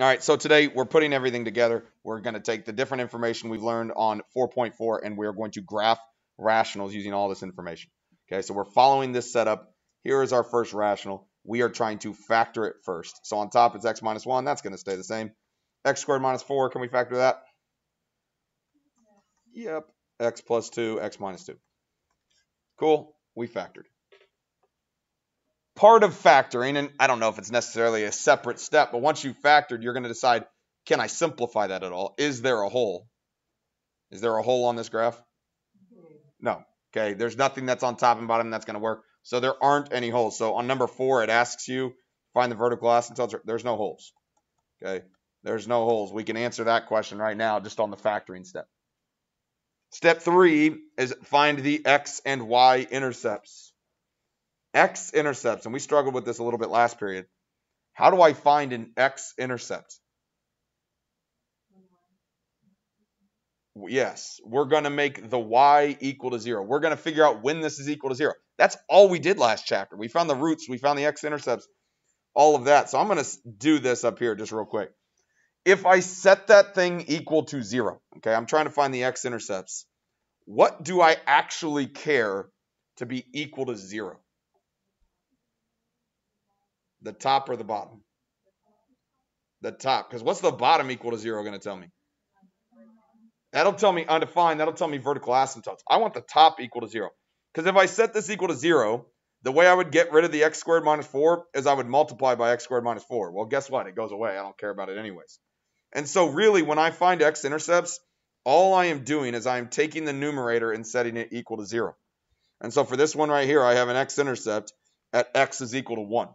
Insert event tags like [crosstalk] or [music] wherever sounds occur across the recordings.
All right, so today we're putting everything together. We're going to take the different information we've learned on 4.4 and we're going to graph rationals using all this information. Okay, so we're following this setup. Here is our first rational. We are trying to factor it first. So on top it's x minus 1. That's going to stay the same. x squared minus 4. Can we factor that? Yep. x plus 2, x minus 2. Cool. We factored part of factoring, and I don't know if it's necessarily a separate step, but once you've factored, you're going to decide, can I simplify that at all? Is there a hole? Is there a hole on this graph? No. Okay, there's nothing that's on top and bottom that's going to work. So there aren't any holes. So on number four, it asks you, find the vertical asymptotes. There's no holes. Okay, there's no holes. We can answer that question right now just on the factoring step. Step three is find the x and y intercepts x intercepts, and we struggled with this a little bit last period. How do I find an x intercept? Yes, we're going to make the y equal to 0. We're going to figure out when this is equal to 0. That's all we did last chapter. We found the roots, we found the x-intercepts, all of that. So I'm going to do this up here just real quick. If I set that thing equal to 0, okay, I'm trying to find the x-intercepts, what do I actually care to be equal to 0? The top or the bottom? The top. Because what's the bottom equal to zero going to tell me? That'll tell me undefined. That'll tell me vertical asymptotes. I want the top equal to zero. Because if I set this equal to zero, the way I would get rid of the x squared minus 4 is I would multiply by x squared minus 4. Well, guess what? It goes away. I don't care about it anyways. And so really, when I find x-intercepts, all I am doing is I am taking the numerator and setting it equal to 0. And so for this one right here, I have an x-intercept at x is equal to 1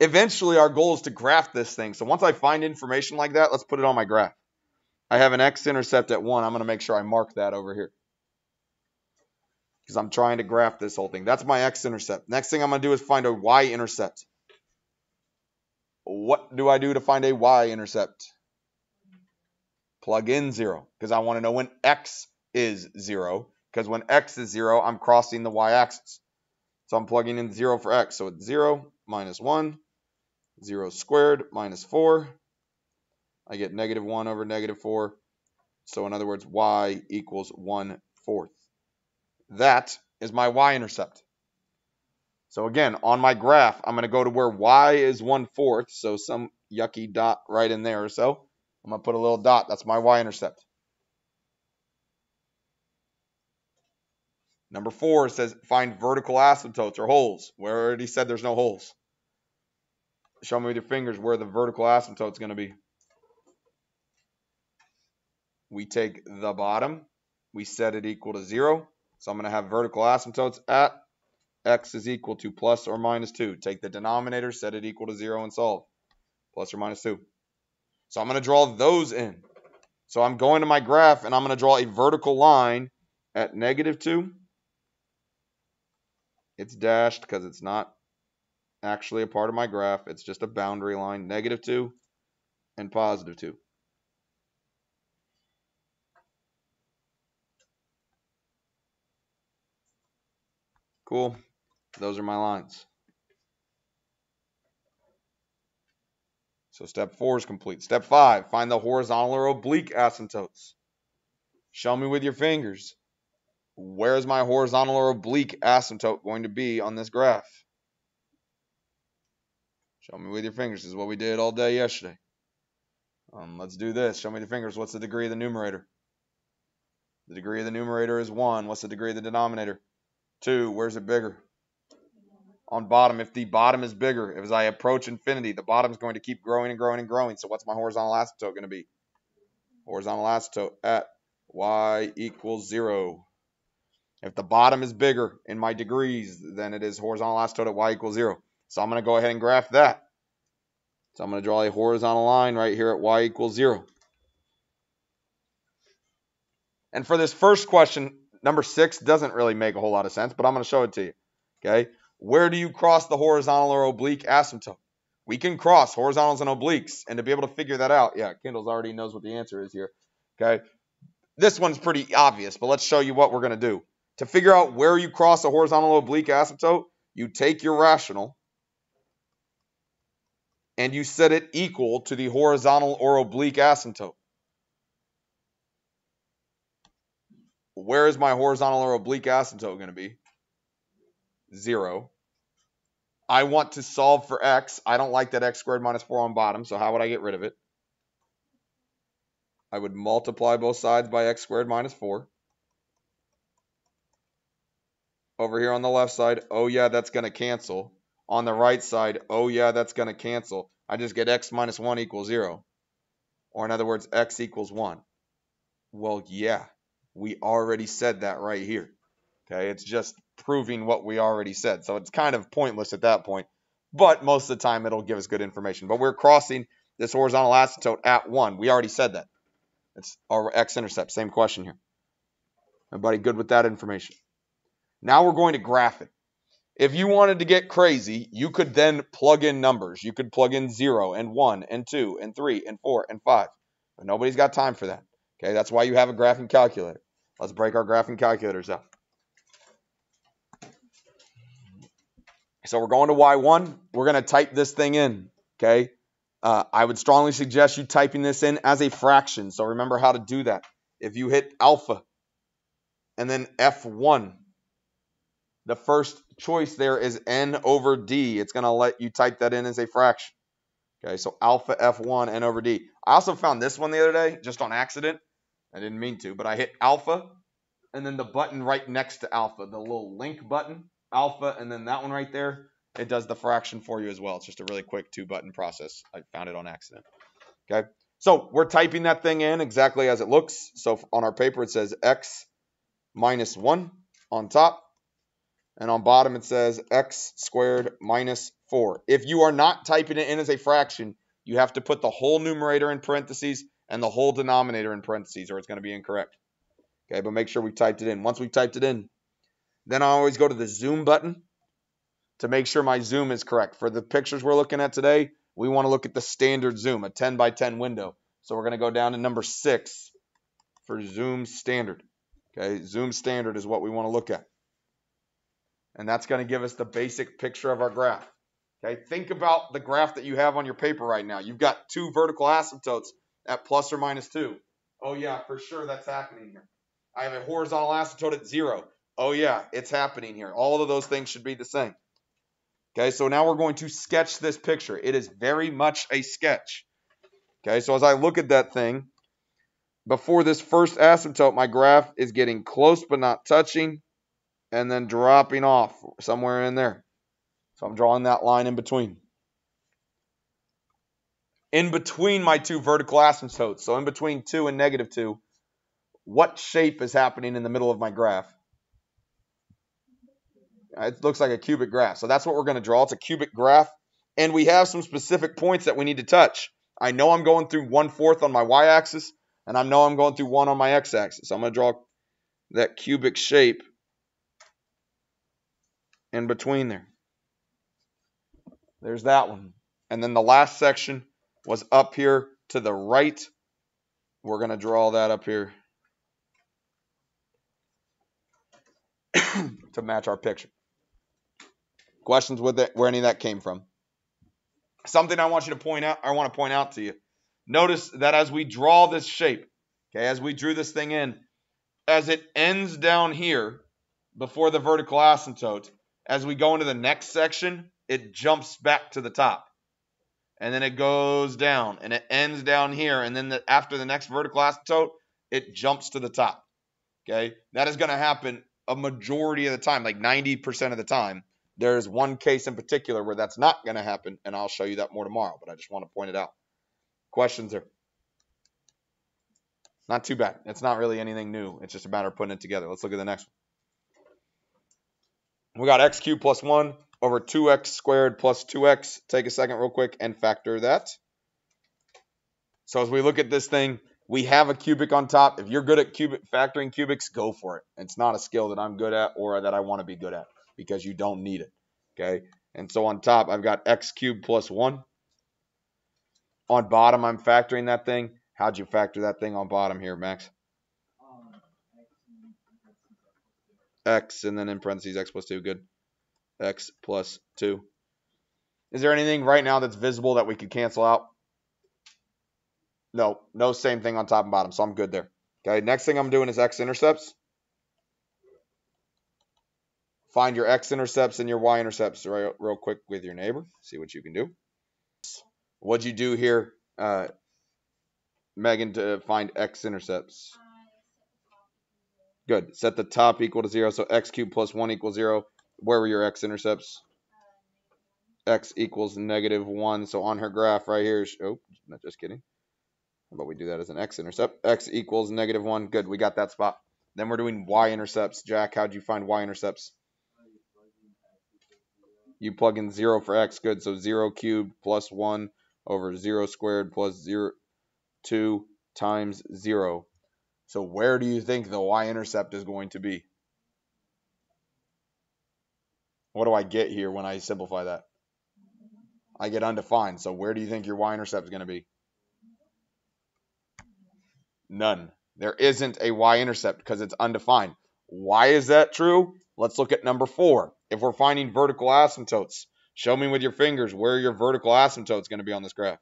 eventually our goal is to graph this thing. So once I find information like that, let's put it on my graph. I have an x-intercept at 1. I'm going to make sure I mark that over here. Because I'm trying to graph this whole thing. That's my x-intercept. Next thing I'm going to do is find a y-intercept. What do I do to find a y-intercept? Plug in 0. Because I want to know when x is 0. Because when x is 0, I'm crossing the y-axis. So I'm plugging in 0 for x. So it's 0 minus 1 0 squared minus 4. I get negative 1 over negative 4. So in other words, y equals 1 fourth. That is my y-intercept. So again, on my graph, I'm going to go to where y is 1 fourth. So some yucky dot right in there or so. I'm going to put a little dot. That's my y-intercept. Number four says find vertical asymptotes or holes. We already said there's no holes. Show me with your fingers where the vertical asymptote is going to be. We take the bottom, we set it equal to 0. So I'm going to have vertical asymptotes at x is equal to plus or minus 2. Take the denominator, set it equal to 0, and solve. Plus or minus 2. So I'm going to draw those in. So I'm going to my graph, and I'm going to draw a vertical line at negative 2. It's dashed because it's not actually a part of my graph. It's just a boundary line, negative 2 and positive 2. Cool. Those are my lines. So step four is complete. Step five, find the horizontal or oblique asymptotes. Show me with your fingers. Where's my horizontal or oblique asymptote going to be on this graph? Show me with your fingers. This is what we did all day yesterday. Um, let's do this. Show me the fingers. What's the degree of the numerator? The degree of the numerator is 1. What's the degree of the denominator? 2. Where's it bigger? On bottom. If the bottom is bigger, if as I approach infinity, the bottom is going to keep growing and growing and growing. So what's my horizontal asymptote going to be? Horizontal asymptote at y equals 0. If the bottom is bigger in my degrees than it is horizontal asymptote at y equals 0. So I'm going to go ahead and graph that. So I'm going to draw a horizontal line right here at y equals 0. And for this first question, number 6 doesn't really make a whole lot of sense, but I'm going to show it to you. Okay? Where do you cross the horizontal or oblique asymptote? We can cross horizontals and obliques, and to be able to figure that out, yeah, Kendall's already knows what the answer is here. Okay? This one's pretty obvious, but let's show you what we're going to do. To figure out where you cross a horizontal oblique asymptote, you take your rational, and you set it equal to the horizontal or oblique asymptote. Where is my horizontal or oblique asymptote going to be? Zero. I want to solve for x. I don't like that x squared minus 4 on bottom, so how would I get rid of it? I would multiply both sides by x squared minus 4. Over here on the left side, oh yeah, that's going to cancel. On the right side, oh yeah, that's going to cancel. I just get x minus 1 equals 0. Or in other words, x equals 1. Well, yeah, we already said that right here. Okay, it's just proving what we already said. So it's kind of pointless at that point. But most of the time, it'll give us good information. But we're crossing this horizontal asymptote at 1. We already said that. It's our x-intercept. Same question here. Everybody good with that information? Now we're going to graph it. If you wanted to get crazy, you could then plug in numbers. You could plug in 0 and 1 and 2 and 3 and 4 and 5. But nobody's got time for that. Okay, that's why you have a graphing calculator. Let's break our graphing calculators out. So we're going to Y1. We're going to type this thing in, okay? Uh, I would strongly suggest you typing this in as a fraction. So remember how to do that. If you hit alpha and then F1, the first choice there is N over D. It's going to let you type that in as a fraction. Okay, so alpha F1 N over D. I also found this one the other day, just on accident. I didn't mean to, but I hit alpha and then the button right next to alpha, the little link button alpha, and then that one right there, it does the fraction for you as well. It's just a really quick two button process. I found it on accident. Okay. So we're typing that thing in exactly as it looks. So on our paper, it says x minus 1 on top. And on bottom, it says x squared minus 4. If you are not typing it in as a fraction, you have to put the whole numerator in parentheses and the whole denominator in parentheses, or it's going to be incorrect. Okay, but make sure we typed it in. Once we typed it in, then I always go to the zoom button to make sure my zoom is correct. For the pictures we're looking at today, we want to look at the standard zoom, a 10 by 10 window. So we're going to go down to number six for zoom standard. Okay, zoom standard is what we want to look at. And that's going to give us the basic picture of our graph. Okay, think about the graph that you have on your paper right now. You've got two vertical asymptotes at plus or minus two. Oh yeah, for sure that's happening here. I have a horizontal asymptote at zero. Oh yeah, it's happening here. All of those things should be the same. Okay, so now we're going to sketch this picture. It is very much a sketch. Okay, so as I look at that thing, before this first asymptote, my graph is getting close but not touching, and then dropping off somewhere in there. So I'm drawing that line in between. In between my two vertical asymptotes, so in between 2 and negative 2, what shape is happening in the middle of my graph? It looks like a cubic graph. So that's what we're going to draw. It's a cubic graph. And we have some specific points that we need to touch. I know I'm going through one-fourth on my y-axis, and I know I'm going through 1 on my x-axis. So I'm going to draw that cubic shape in between there. There's that one. And then the last section was up here to the right. We're going to draw that up here [coughs] to match our picture. Questions with it, where any of that came from? Something I want you to point out, I want to point out to you. Notice that as we draw this shape, okay, as we drew this thing in, as it ends down here before the vertical asymptote, as we go into the next section, it jumps back to the top. And then it goes down and it ends down here. And then the, after the next vertical asymptote, it jumps to the top. Okay, that is going to happen a majority of the time, like 90% of the time. There's one case in particular where that's not going to happen, and I'll show you that more tomorrow, but I just want to point it out. Questions are not too bad. It's not really anything new. It's just a matter of putting it together. Let's look at the next one. We got x cubed plus 1 over 2x squared plus 2x. Take a second real quick and factor that. So as we look at this thing, we have a cubic on top. If you're good at cubic factoring cubics, go for it. It's not a skill that I'm good at or that I want to be good at because you don't need it. Okay. And so on top, I've got x cubed plus 1. On bottom, I'm factoring that thing. How'd you factor that thing on bottom here, Max? X and then in parentheses x plus 2. Good. x plus 2. Is there anything right now that's visible that we could cancel out? No, no same thing on top and bottom, so I'm good there. Okay, next thing I'm doing is x-intercepts. Find your x-intercepts and your y-intercepts real, real quick with your neighbor. See what you can do. What'd you do here, uh, Megan, to find x-intercepts? Good. Set the top equal to 0, so x cubed plus 1 equals 0. Where were your x-intercepts? x equals negative 1. So on her graph right here, oh, not just kidding. How about we do that as an x-intercept? x equals negative 1. Good, we got that spot. Then we're doing y-intercepts. Jack, how'd you find y-intercepts? You plug in 0 for x. Good, so 0 cubed plus 1 over 0 squared plus 0, 2 times 0. So where do you think the y-intercept is going to be? What do I get here when I simplify that? I get undefined. So where do you think your y-intercept is going to be? None. There isn't a y-intercept because it's undefined. Why is that true? Let's look at number four. If we're finding vertical asymptotes, show me with your fingers where your vertical asymptote is going to be on this graph.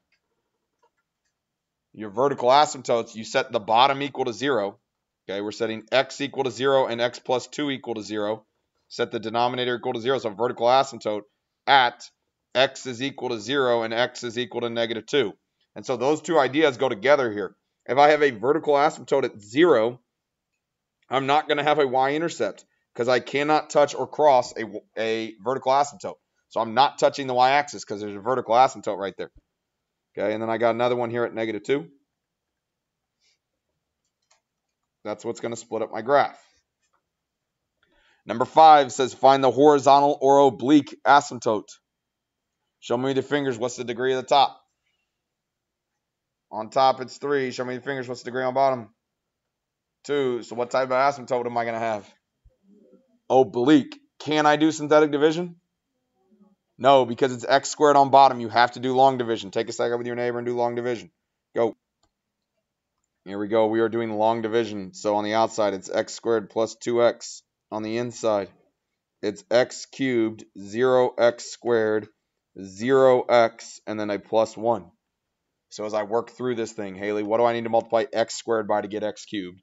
Your vertical asymptotes, you set the bottom equal to 0. Okay, we're setting x equal to 0 and x plus 2 equal to 0. Set the denominator equal to 0. So vertical asymptote at x is equal to 0 and x is equal to negative 2. And so those two ideas go together here. If I have a vertical asymptote at 0, I'm not going to have a y-intercept because I cannot touch or cross a, a vertical asymptote. So I'm not touching the y-axis because there's a vertical asymptote right there. Okay, and then I got another one here at negative 2. That's what's going to split up my graph. Number 5 says find the horizontal or oblique asymptote. Show me the fingers. What's the degree of the top? On top, it's 3. Show me the fingers. What's the degree on bottom? 2. So what type of asymptote am I going to have? Oblique. Can I do synthetic division? No, because it's x squared on bottom. You have to do long division. Take a second with your neighbor and do long division. Go. Here we go. We are doing long division. So on the outside, it's x squared plus 2x. On the inside, it's x cubed, 0x squared, 0x, and then a plus 1. So as I work through this thing, Haley, what do I need to multiply x squared by to get x cubed?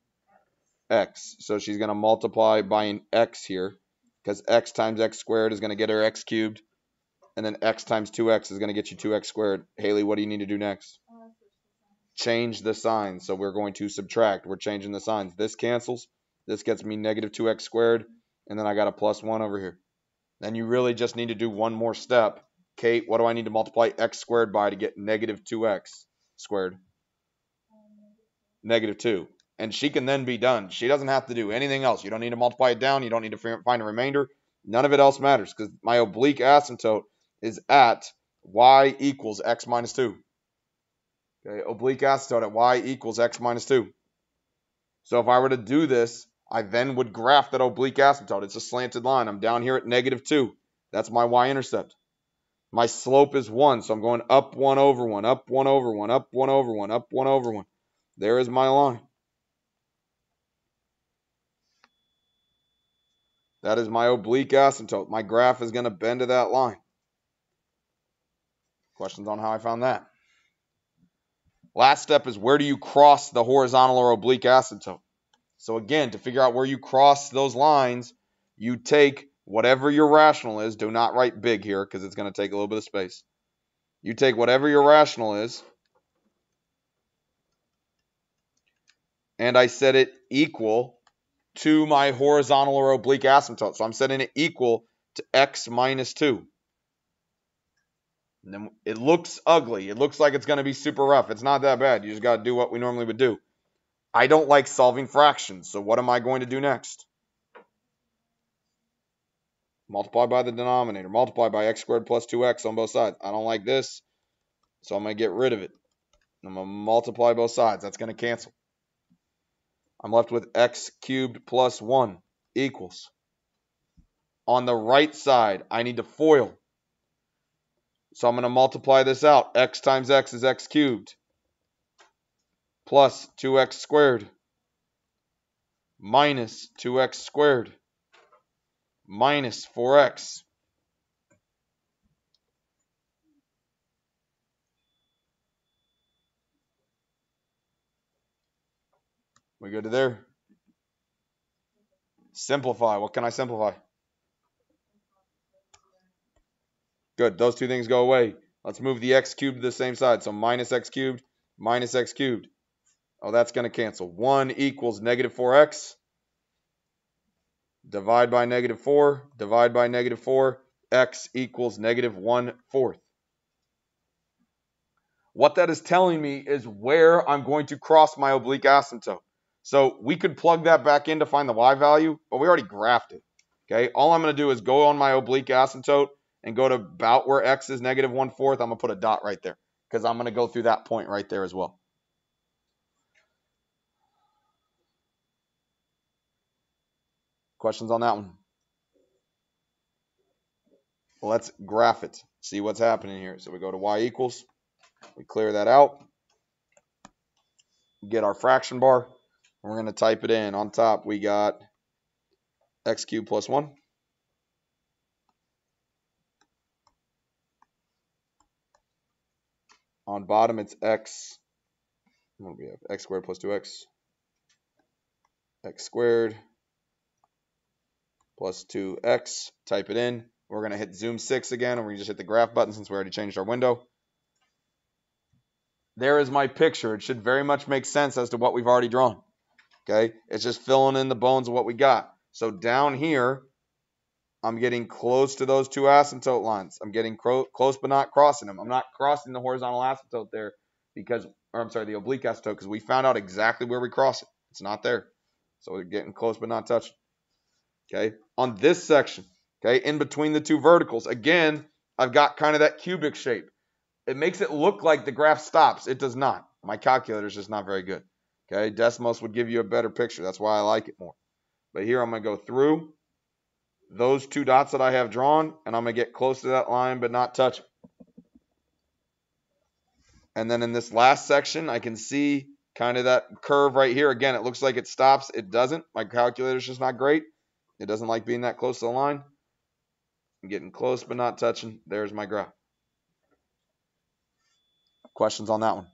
x. So she's going to multiply by an x here because x times x squared is going to get her x cubed and then x times 2x is going to get you 2x squared. Haley, what do you need to do next? Change the signs. So we're going to subtract. We're changing the signs. This cancels. This gets me negative 2x squared, and then I got a plus 1 over here. Then you really just need to do one more step. Kate, what do I need to multiply x squared by to get negative 2x squared? Negative 2. And she can then be done. She doesn't have to do anything else. You don't need to multiply it down. You don't need to find a remainder. None of it else matters because my oblique asymptote is at y equals x minus 2. Okay, oblique asymptote at y equals x minus 2. So if I were to do this, I then would graph that oblique asymptote. It's a slanted line. I'm down here at negative 2. That's my y-intercept. My slope is 1, so I'm going up 1 over 1, up 1 over 1, up 1 over 1, up 1 over 1. There is my line. That is my oblique asymptote. My graph is going to bend to that line. Questions on how I found that? Last step is where do you cross the horizontal or oblique asymptote? So again, to figure out where you cross those lines, you take whatever your rational is. Do not write big here because it's going to take a little bit of space. You take whatever your rational is, and I set it equal to my horizontal or oblique asymptote. So I'm setting it equal to x minus 2. And then it looks ugly. It looks like it's going to be super rough. It's not that bad. You just got to do what we normally would do. I don't like solving fractions, so what am I going to do next? Multiply by the denominator. Multiply by x squared plus 2x on both sides. I don't like this, so I'm going to get rid of it. I'm going to multiply both sides. That's going to cancel. I'm left with x cubed plus 1 equals. On the right side, I need to FOIL. So I'm going to multiply this out. x times x is x cubed plus 2x squared minus 2x squared minus 4x. We go to there. Simplify. What can I simplify? Good. Those two things go away. Let's move the x cubed to the same side. So minus x cubed minus x cubed. Oh, that's going to cancel. 1 equals negative 4x. Divide by negative 4. Divide by negative 4. x equals negative 1 fourth. What that is telling me is where I'm going to cross my oblique asymptote. So we could plug that back in to find the y value, but we already graphed it. Okay, all I'm going to do is go on my oblique asymptote and go to about where x is negative 1 fourth. I'm going to put a dot right there because I'm going to go through that point right there as well. Questions on that one? Let's graph it, see what's happening here. So we go to y equals, we clear that out, get our fraction bar, we're going to type it in. On top, we got x cubed plus 1. On bottom, it's x. What do we have? x squared plus 2x. x squared plus 2x. Type it in. We're going to hit zoom 6 again, and to just hit the graph button since we already changed our window. There is my picture. It should very much make sense as to what we've already drawn. Okay, it's just filling in the bones of what we got. So down here, I'm getting close to those two asymptote lines. I'm getting close but not crossing them. I'm not crossing the horizontal asymptote there because, or I'm sorry, the oblique asymptote because we found out exactly where we cross it. It's not there. So we're getting close but not touching. Okay, on this section, okay, in between the two verticals, again, I've got kind of that cubic shape. It makes it look like the graph stops. It does not. My calculator is just not very good. Okay, Desmos would give you a better picture. That's why I like it more. But here I'm going to go through those two dots that I have drawn, and I'm going to get close to that line but not touch. And then in this last section, I can see kind of that curve right here. Again, it looks like it stops. It doesn't. My calculator's just not great. It doesn't like being that close to the line. I'm getting close but not touching. There's my graph. Questions on that one?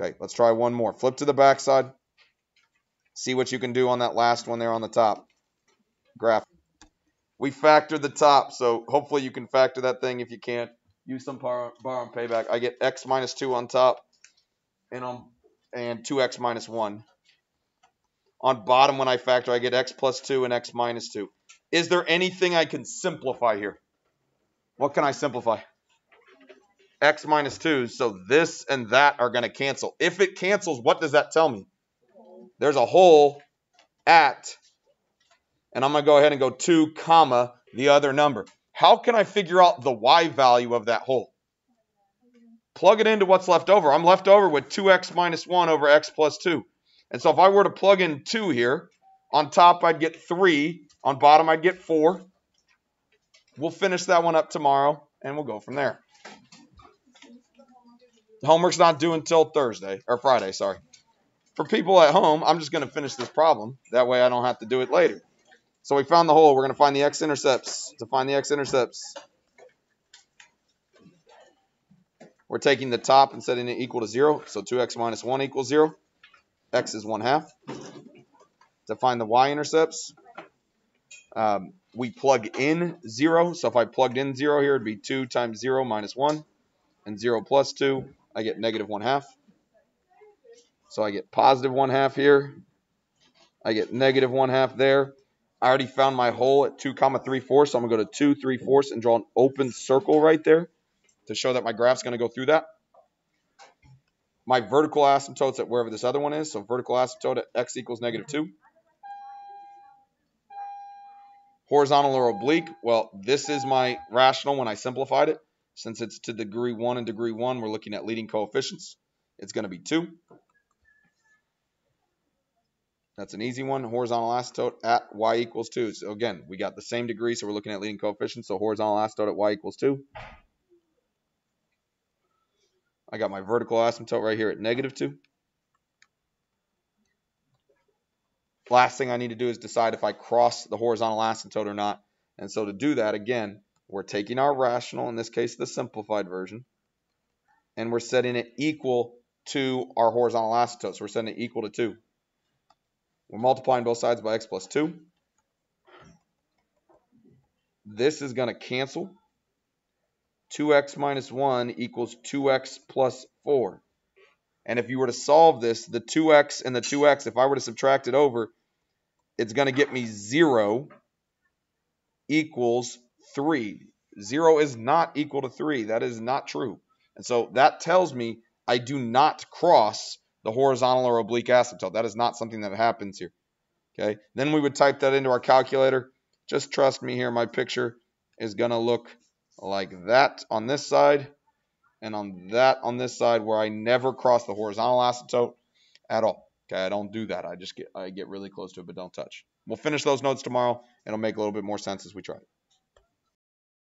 Okay, let's try one more. Flip to the backside. See what you can do on that last one there on the top. Graph. We factored the top, so hopefully you can factor that thing if you can't. Use some bar, bar on payback. I get x minus 2 on top and, on, and 2x minus 1. On bottom, when I factor, I get x plus 2 and x minus 2. Is there anything I can simplify here? What can I simplify? x minus 2. So this and that are going to cancel. If it cancels, what does that tell me? There's a hole at, and I'm going to go ahead and go 2 comma the other number. How can I figure out the y value of that hole? Plug it into what's left over. I'm left over with 2x minus 1 over x plus 2. And so if I were to plug in 2 here, on top I'd get 3, on bottom I'd get 4. We'll finish that one up tomorrow, and we'll go from there. Homework's not due until Thursday or Friday, sorry. For people at home, I'm just going to finish this problem. That way I don't have to do it later. So we found the hole. We're going to find the x-intercepts. To find the x-intercepts, we're taking the top and setting it equal to 0. So 2x minus 1 equals 0. x is 1 half. To find the y-intercepts, um, we plug in 0. So if I plugged in 0 here, it would be 2 times 0 minus 1. And 0 plus 2 I get negative 1 half. So I get positive 1 half here. I get negative 1 half there. I already found my hole at 2 comma 3 fourths. So I'm going to go to 2 3 fourths and draw an open circle right there to show that my graph's going to go through that. My vertical asymptote's at wherever this other one is. So vertical asymptote at x equals negative 2. Horizontal or oblique, well, this is my rational when I simplified it. Since it's to degree 1 and degree 1, we're looking at leading coefficients. It's going to be 2. That's an easy one. Horizontal asymptote at y equals 2. So again, we got the same degree, so we're looking at leading coefficients. So horizontal asymptote at y equals 2. I got my vertical asymptote right here at negative 2. Last thing I need to do is decide if I cross the horizontal asymptote or not. And so to do that, again, we're taking our rational, in this case the simplified version, and we're setting it equal to our horizontal asymptote. So we're setting it equal to 2. We're multiplying both sides by x plus 2. This is going to cancel. 2x minus 1 equals 2x plus 4. And if you were to solve this, the 2x and the 2x, if I were to subtract it over, it's going to get me 0 equals 3. 0 is not equal to 3. That is not true. And so that tells me I do not cross the horizontal or oblique asymptote. That is not something that happens here. Okay. Then we would type that into our calculator. Just trust me here. My picture is going to look like that on this side and on that on this side where I never cross the horizontal asymptote at all. Okay, I don't do that. I just get I get really close to it, but don't touch. We'll finish those notes tomorrow. It'll make a little bit more sense as we try it.